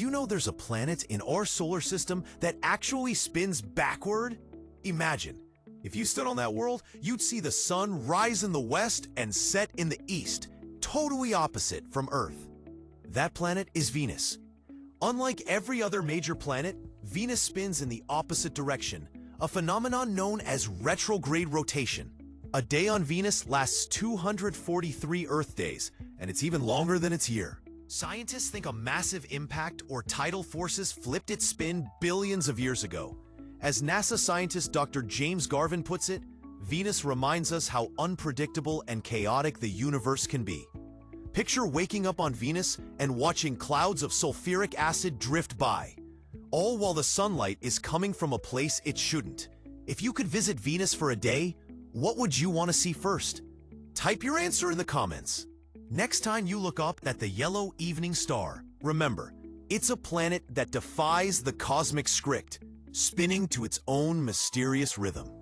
do you know there's a planet in our solar system that actually spins backward? Imagine, if you stood on that world, you'd see the sun rise in the west and set in the east, totally opposite from Earth. That planet is Venus. Unlike every other major planet, Venus spins in the opposite direction, a phenomenon known as retrograde rotation. A day on Venus lasts 243 Earth days, and it's even longer than its year. Scientists think a massive impact or tidal forces flipped its spin billions of years ago. As NASA scientist Dr. James Garvin puts it, Venus reminds us how unpredictable and chaotic the universe can be. Picture waking up on Venus and watching clouds of sulfuric acid drift by, all while the sunlight is coming from a place it shouldn't. If you could visit Venus for a day, what would you want to see first? Type your answer in the comments. Next time you look up at the yellow evening star, remember, it's a planet that defies the cosmic script, spinning to its own mysterious rhythm.